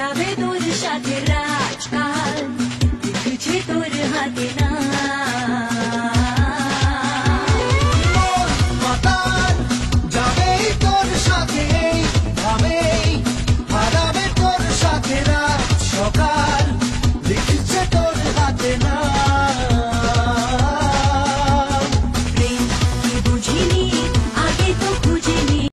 करावे दोर शाथे राजकाल। तुझे